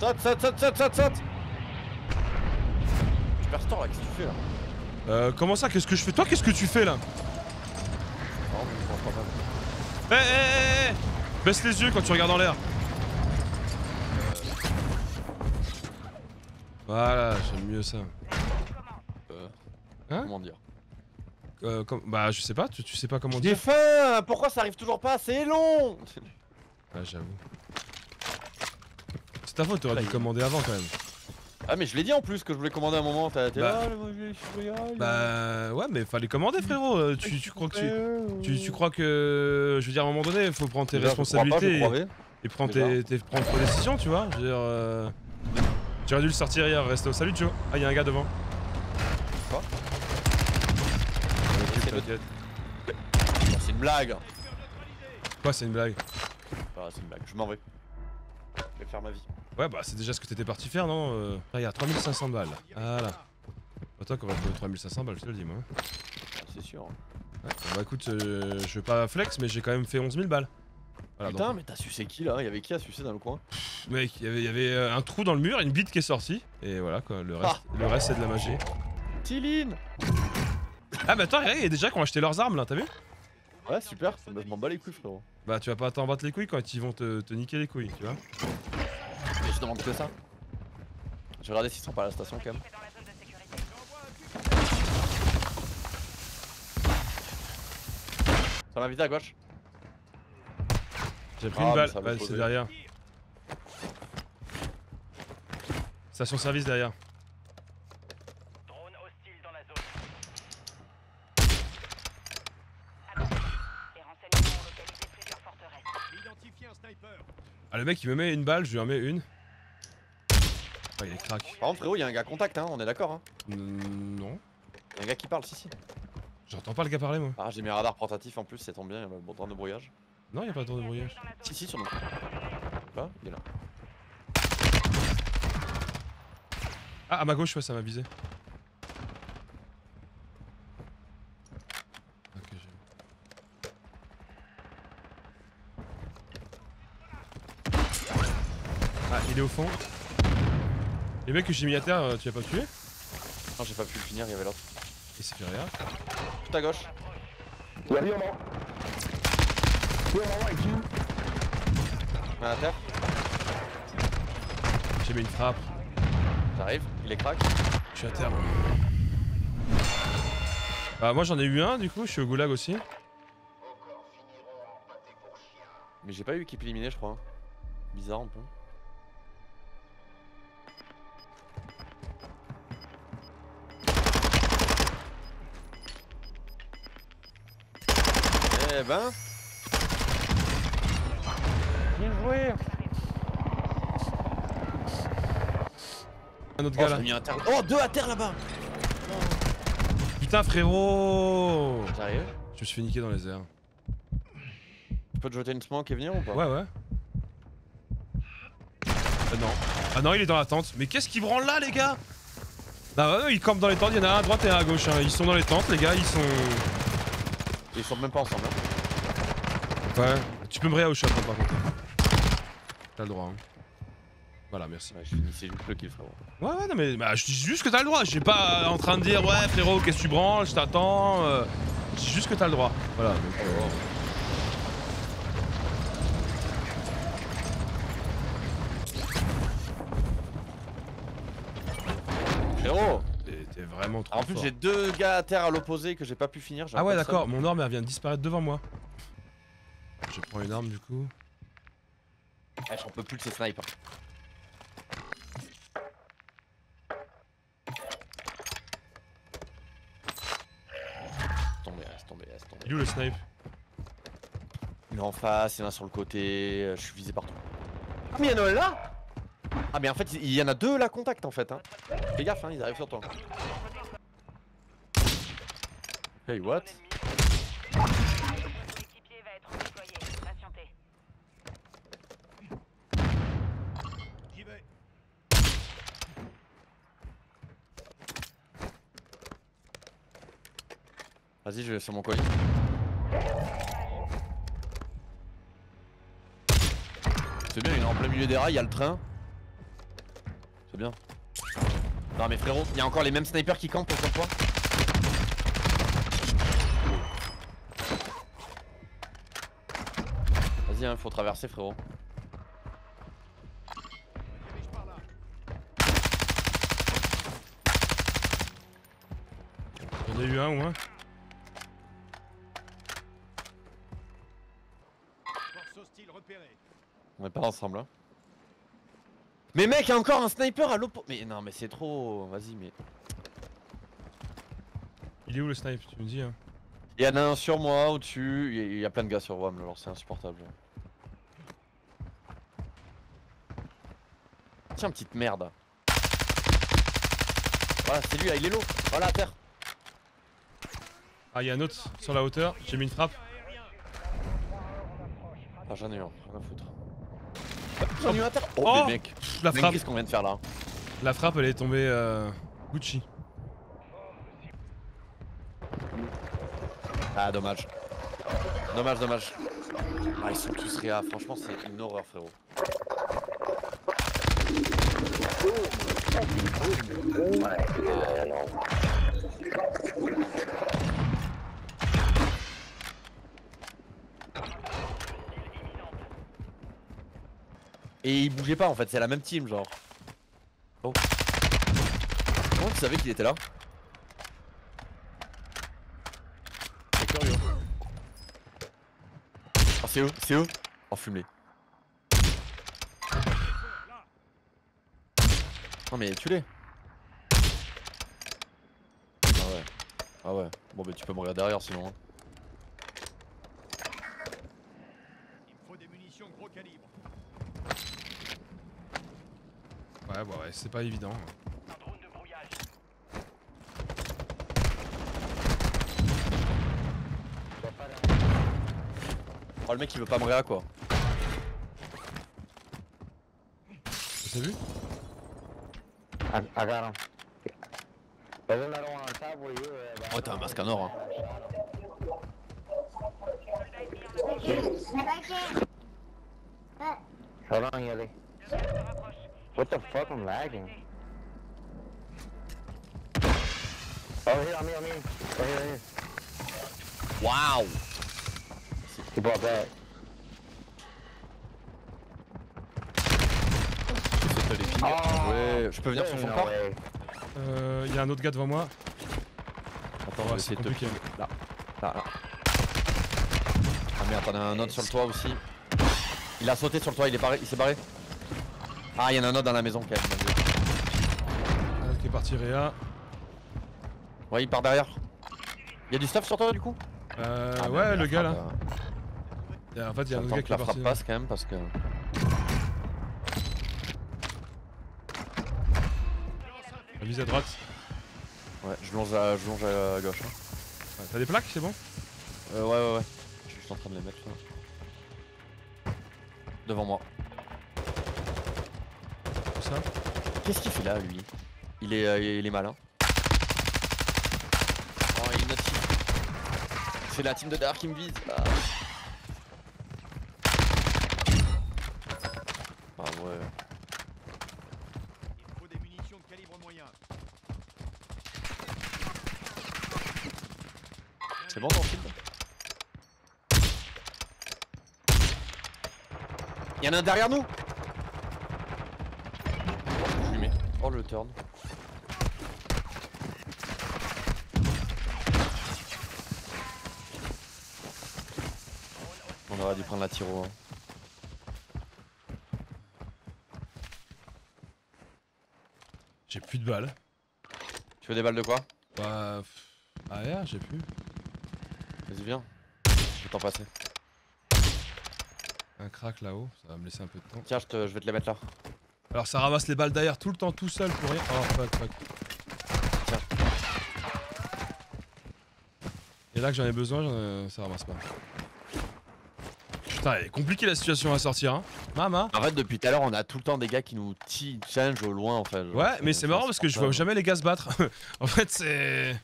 Saute, saute, saute, saute, saute, saute. Je perds ce temps là, qu'est-ce que tu fais là Euh, comment ça Qu'est-ce que je fais? Toi, qu'est-ce que tu fais là? Non, mais je pense pas mal. Eh, eh, eh, eh Baisse les yeux quand tu regardes en l'air. Voilà, j'aime mieux ça. Euh, Hein? comment dire? Euh, com- bah, je sais pas, tu, tu sais pas comment J'ai dire? faim. Pourquoi ça arrive toujours pas? C'est long. Ah, j'avoue. Ta faute, t'aurais dû commander avant quand même. Ah mais je l'ai dit en plus que je voulais commander un moment, t'as t'es Bah. là, je- Bah, ouais, mais fallait commander, frérot. Euh, Tu, tu crois que tu, tu, tu crois que, je veux dire, à un moment donné, il faut prendre tes Déjà, je crois pas, je responsabilités et- et, prendre tes, tes, prendre tes décisions, tu vois. Je veux dire, euh... tu aurais dû le sortir hier, rester au salut, tu vois. Ah, y'a un gars devant. Quoi C'est une blague Quoi, c'est une blague? Ah c'est une blague, je m'en vais. Je vais faire ma vie. Ouais, bah, c'est déjà ce que t'étais parti faire, non euh... Regarde, 3500 balles. Voilà. Toi qui aurais trouvé 3500 balles, je te le dis, moi. Ah, C'est sûr. Ouais, bah écoute, euh, je vais pas flex, mais j'ai quand même fait 11 000 balles. Voilà, Putain donc, mais t'as sucé qui là? Il y avait qui à sucer dans le coin? Mec, il y avait- y avait euh, un trou dans le mur, une bite qui est sortie, et voilà quoi, le reste, le reste c'est de la magie. Tiline Ah bah attends, regarde, il y a gens qui ont acheté leurs armes là, t'as vu? Ouais super, bah, je m'en bats les couilles frérot. Bah tu vas pas t'en battre les couilles quand ils vont te, te niquer les couilles, tu vois. Mais je demande que ça. Je vais regarder s'ils sont pas à la station quand même. Ça m'a visé à gauche. J'ai pris Ah, une balle, c'est derrière. Station service derrière. Drone hostile dans la zone. Ah le mec il me met une balle, je lui en mets une. Ah il est crack. Par contre frérot, il y a un gars contact hein, on est d'accord hein. Mm, non. Il y a un gars qui parle, si si. J'entends pas le gars parler moi. Ah j'ai mis un radar portatif en plus, ça tombe bien, il y a le drone de brouillage. Non, y a pas de tour de brouillage. Si si sur nous. Pas Il est là. Ah, à ma gauche, ouais, ça m'a visé. Ah, il est au fond. Les mecs que j'ai mis à terre, euh, tu l'as pas tué Non j'ai pas pu le finir, il y avait l'autre. Et c'est fait rien. Tout à gauche. Un à terre, J'ai mis une frappe. j'arrive, il est crack. Je suis à terre. Bah, moi j'en ai eu un, du coup, je suis au goulag aussi. Mais j'ai pas eu équipe éliminée je crois. Bizarre un peu. Eh ben Bien joué Un autre Oh, gars là. mis un terre. Oh, deux à terre là-bas Putain, frérot J'arrive. Je me suis fait niquer dans les airs. Tu peux te jeter une smoke et venir ou pas? Ouais, ouais. Ah non. Ah non, il est dans la tente. Mais qu'est-ce qu'il branle là, les gars? Bah ouais, ils campent dans les tentes. Il y en a un à droite et un à gauche. hein. Ils sont dans les tentes, les gars. Ils sont. Ils sont même pas ensemble. hein. Ouais. Tu peux me réa au chapeau par contre. T'as le droit. Hein. Voilà, merci. Ouais, je finis, c'est juste le kill frérot. Ouais, ouais, non, mais bah, je dis juste que t'as le droit. Je suis pas en train de dire, ouais, frérot, qu'est-ce que tu branles Je t'attends. euh. Je dis juste que t'as le droit. Voilà. donc, euh, Frérot t'es- vraiment trop En plus j'ai deux gars à terre à l'opposé que j'ai pas pu finir. Ah ouais, d'accord. Mon arme, elle vient de disparaître devant moi. Je prends une arme du coup. Ah, J'en peux plus de ces snipes. Tombé, laisse tomber, laisse tomber. Il est où le snipe? Il est en face, il y en a sur le côté, euh, je suis visé partout. Ah mais il y en a un là? Ah mais en fait il y en a deux là contact en fait hein. Fais gaffe hein, ils arrivent sur toi. Hey what? Vas-y je vais sur mon colis. C'est bien, il est en plein milieu des rails, il y a le train. C'est bien. Non mais frérot, il y a encore les mêmes snipers qui campent sur toi. Vas-y, hein, faut traverser frérot. Dirige par là. Il y en a eu un ou un? Est pas ensemble hein. Mais mec, y a encore un sniper à l'oppo. Mais non, mais c'est trop. Vas-y, mais. Il est où le snipe Tu me dis hein? Il y en a un sur moi, au-dessus. Il y a- il y, a plein de gars sur WAM, alors c'est insupportable. Tiens, petite merde. Voilà, c'est lui, ah, il est low. Voilà, à terre. Ah, il y a un autre sur la hauteur. J'ai mis une frappe. Ah, j'en ai un, rien à foutre. J'en ai eu un à terre. Oh, Oh mais mec, Pff, La frappe, qu'est-ce qu'on vient de faire là la frappe, elle est tombée euh, Gucci. Ah, dommage. Dommage, dommage. Ah, ils sont tous réa, franchement, c'est une horreur, frérot. Et il bougeait pas en fait, c'est la même team genre. Oh. Comment tu savais qu'il était là C'est curieux. Oh c'est eux, c'est eux Oh fume-les. Non mais tue-les Ah ouais. Ah ouais. Bon bah tu peux mourir derrière sinon. hein. Il me faut des munitions gros calibre. Ouais, bah ouais, c'est pas évident. Un drone de brouillage. Oh le mec il veut pas me réa quoi. T'as vu? Oh t'as un masque en or hein. Le gaz se rapproche. What the fuck? I'm lagging. Oh, here, on me, on me. Right here, right here. Waouh He brought back. Oh. Ouais, je peux venir sur There's son corps. Euh, il y a un autre gars devant moi. Attends, vais c'est essayer de te. Là, là, là. Ah merde, t'en as un autre sur le toit aussi. Il a sauté sur le toit, il est barré, il s'est barré. Ah, il y en a un autre dans la maison quand même. Un autre qui est parti réa. Ouais, il part derrière. Il y a du stuff sur toi du coup? Euh, Ah, ouais, le gars là. frappe, a- En fait, il y a euh, un autre gars que qui est la frappe passe quand même parce que. Vise à droite. Ouais, je longe à, je longe à gauche. hein. Ouais, T'as des plaques, c'est bon? Euh, ouais, ouais, ouais. Je suis juste en train de les mettre là. Devant moi. Ça. Qu'est-ce qu'il fait là, lui? Il est, euh, il est malin. Oh, il est notre team. C'est la team de derrière qui me vise. Ah, Ah ouais. Il faut des munitions de calibre moyen. C'est bon ton film? Y'en a un derrière nous Je lui mets. Oh le turn. On aurait dû prendre la tiro. hein. J'ai plus de balles. Tu veux des balles de quoi? Bah. pff, AR, j'ai plus. Vas-y viens. Je vais t'en passer. Un crack là-haut, ça va me laisser un peu de temps. Tiens, je, te- je vais te les mettre là. Alors ça ramasse les balles derrière tout le temps tout seul pour rien. Oh fuck fuck. Tiens. Et là que j'en ai besoin, ai- ça ramasse pas. Putain, elle est compliquée la situation à sortir, hein. Mama. En fait, depuis tout à l'heure, on a tout le temps des gars qui nous challenge au loin en fait. genre, Ouais, mais c'est marrant parce que je vois jamais les gars se battre. en fait, c'est.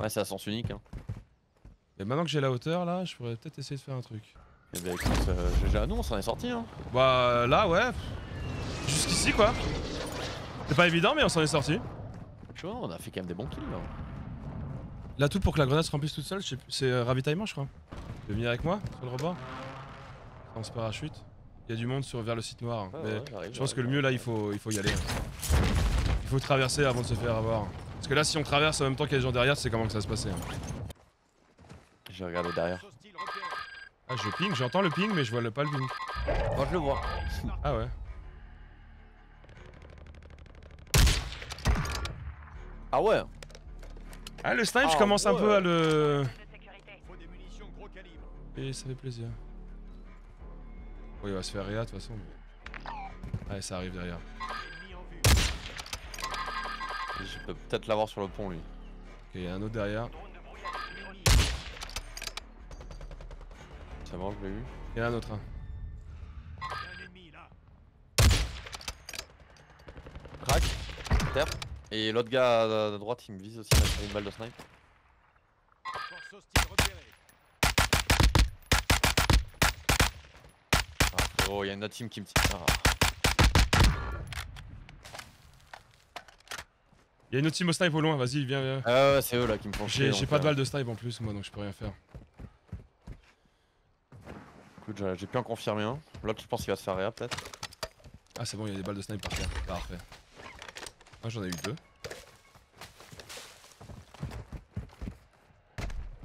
Ouais, c'est à sens unique. Hein. Mais maintenant que j'ai la hauteur là, je pourrais peut-être essayer de faire un truc. Et bah écoute, euh, GG à nous, on s'en est sorti. Hein. Bah là, ouais. Jusqu'ici quoi. C'est pas évident, mais on s'en est sorti. Tu vois, on a fait quand même des bons kills là. Là, tout pour que la grenade se remplisse toute seule, c'est euh, ravitaillement, je crois. Tu veux venir avec moi sur le rebord On se parachute. Il y a du monde sur, vers le site noir. Ouais, mais ouais, j'arrive, je pense que le mieux là, il faut, il faut y aller. Il faut traverser avant de se faire avoir. Parce que là, si on traverse en même temps qu'il y a des gens derrière, c'est comment que ça va se passer. hein. J'ai regardé derrière. Ah, je ping, j'entends le ping, mais je vois le, pas le ping. Moi je le vois. Ah ouais. Ah ouais Ah, le snipe, je Ah commence un peu à le. De sécurité. Il faut des munitions gros calibre. Et ça fait plaisir. Oui, il va se faire réa de toute façon. mais- Ouais, ça arrive derrière. Je peux peut-être l'avoir sur le pont lui. Ok, il y a un autre derrière. C'est bon, je l'ai eu. Il y en a un autre. hein. Crac, terre. Et l'autre gars à droite il me vise aussi avec une balle de snipe. Ah frérot, il y a une autre team qui me tire. Ah. Il y a une autre team au snipe au loin, vas-y, viens, viens. Ah ouais, c'est eux là qui me font chier. J'ai pas de euh, balle de snipe en plus, moi, donc je peux rien faire. Écoute, j'ai- pu en confirmer un. L'autre je pense qu'il va se faire réa peut-être. Ah, c'est bon, il y a des balles de snipe par terre. Parfait. Moi, j'en ai eu deux.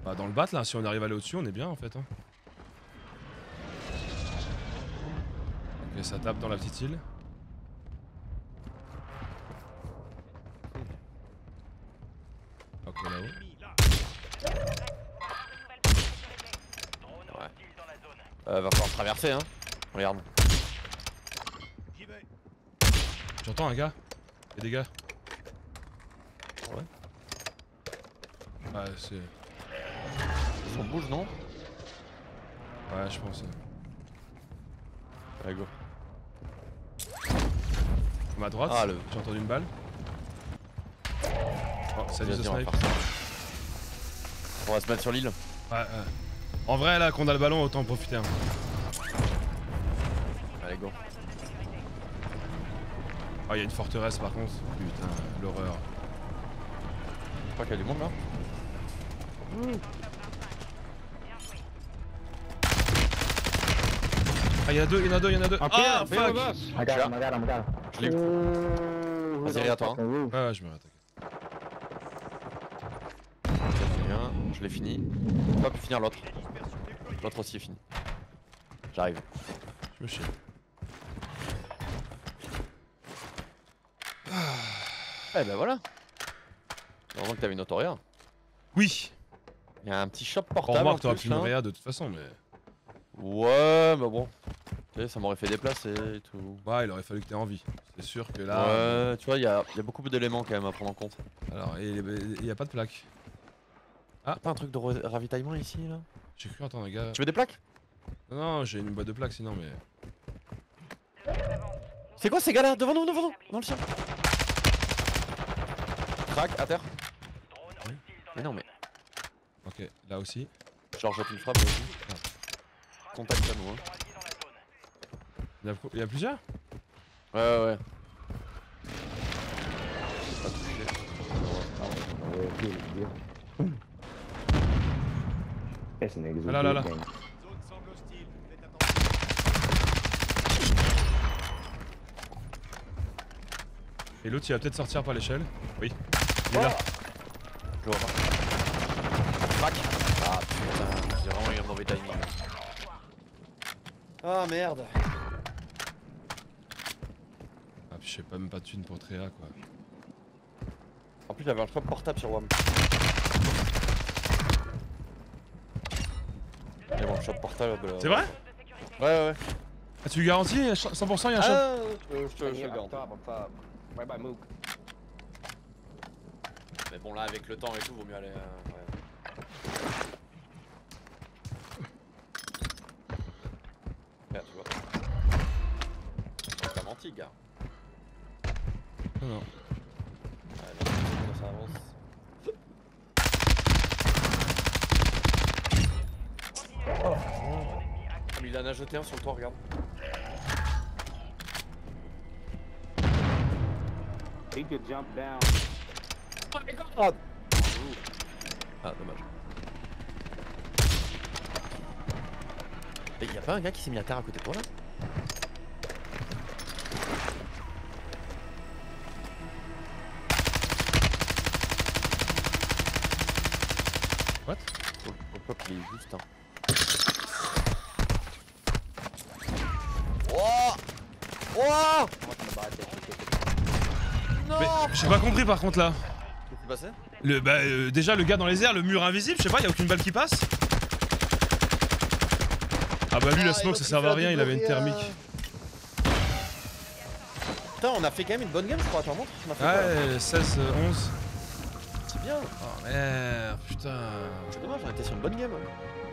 Bah, dans le bat, là, si on arrive à aller au-dessus, on est bien en fait. Hein. Ok, ça tape dans la petite île. Ok, là-haut. Ouais. Euh, va falloir traverser hein. Regarde. J'entends un gars. Des gars. Ouais. Ouais, c'est. On bouge non Ouais, je pense. Allez go. À ma droite, Ah, le- j'ai entendu une balle. Oh, salut ce on va snipe. On va se mettre sur l'île. Ouais, ouais. En vrai, là, qu'on a le ballon, autant en profiter. hein. Allez go. Ah, il y a une forteresse par contre. Putain, l'horreur. Je crois qu'il y a du monde là. Joué. Ah, il y en a deux, il y en a deux, il y en a deux. Ah, here fuck. Je l'ai eu. Ooh, Vas-y, the toi? Ouais, ouais, je me rattaque. J'ai fini un, je l'ai fini. J'ai pas pu finir l'autre. L'autre aussi est fini. J'arrive. Je me chie. Eh ben voilà. Heureusement que t'avais une autoria. Oui Il y a un petit shop portable. remarque, t'aurais pu me là. réa de toute façon, mais. Ouais, mais bon. Tu sais, ça m'aurait fait déplacer et tout. Ouais, il aurait fallu que t'aies envie. C'est sûr que là. Ouais, tu vois, il y a, il y a beaucoup d'éléments quand même à prendre en compte. Alors, il y a pas de plaque. Y'a pas un truc de ra- ravitaillement ici là? J'ai cru entendre un gars. Tu veux des plaques? Non, non, j'ai une boîte de plaques sinon, mais. C'est quoi ces gars là Devant nous, devant nous Dans le ciel Crac, à terre. Dans Mais non, mais. Ok, là aussi. Genre, jette une frappe aussi. Contact à nous, hein. Sont alliés dans la zone. Il y a, il y a plusieurs? Ouais, ouais, ouais. A Ah là là là. attention. Et l'autre, il va peut-être sortir par l'échelle. Oui. Il est là. Je le vois pas. Crac Ah putain, j'ai vraiment eu un mauvais timing. Ah merde Ah, puis je sais pas même pas de thune pour Tréa, quoi. En plus, j'avais un shop portable sur WAM. Mais bon, shop portable. C'est vrai? Ouais, ouais, ouais. Ah, tu lui garantis 100% il y a un shop Ah, je te je te le garantis. Mais bon, là, avec le temps et tout, vaut mieux aller. euh, ouais. Merde, tu vois. T'as menti, gars. Non, non. Comment ça avance. Oh, mais il en a jeté un sur le toit, regarde. He could jump down. Ah, ah dommage. Et y'a pas un gars qui s'est mis à terre à côté de toi là? What? Faut faut pas qu'il est juste hein. Wouah Wouah Non Mais j'ai pas compris par contre là. Qui Le, bah, euh, déjà le gars dans les airs, le mur invisible, je sais pas, y a aucune balle qui passe. Ah bah lui la Ah, smoke ça servait à rien, il avait une thermique. euh. Putain, on a fait quand même une bonne game, je crois. T'en montres On a fait quoi, là Ouais, 16, euh, 11. C'est bien. Oh merde, putain. C'est dommage, on était sur une bonne game. hein.